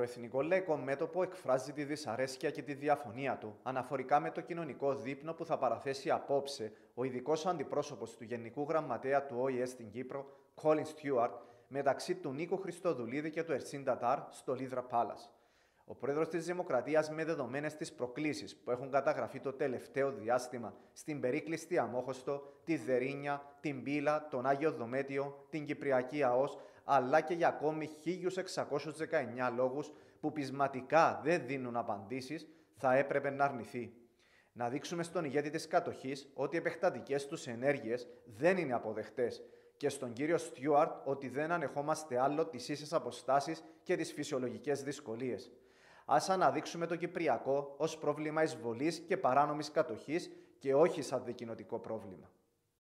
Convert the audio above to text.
Το Εθνικό Λαϊκό Μέτωπο εκφράζει τη δυσαρέσκεια και τη διαφωνία του αναφορικά με το κοινωνικό δείπνο που θα παραθέσει απόψε ο ειδικός αντιπρόσωπος του Γενικού Γραμματέα του ΟΗΕ στην Κύπρο, Colin Stewart, μεταξύ του Νίκο Χριστοδουλίδη και του Ερσίν Τατάρ στο Λίδρα Πάλα. Ο πρόεδρος της Δημοκρατίας, με δεδομένες τις προκλήσεις που έχουν καταγραφεί το τελευταίο διάστημα στην περίκλειστη Αμόχωστο, τη Δερίνια, την Πύλα, τον Άγιο Δομέτιο, την Κυπριακή ΑΟΣ, αλλά και για ακόμη 1619 λόγους που πεισματικά δεν δίνουν απαντήσεις, θα έπρεπε να αρνηθεί. Να δείξουμε στον ηγέτη της κατοχής ότι οι επεκτατικές τους ενέργειες δεν είναι αποδεκτές και στον κύριο Στιούαρτ ότι δεν ανεχόμαστε άλλο τις ίσες αποστάσεις και τις φυσιολογικές δυσκολίες. Α αναδείξουμε το Κυπριακό ως πρόβλημα εισβολής και παράνομης κατοχής και όχι σαν δικοινοτικό πρόβλημα.